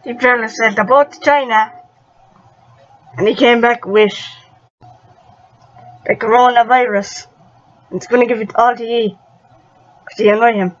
Steve Trevor said about to China. And he came back with the coronavirus. And It's gonna give it all to ye. Cause you annoy him.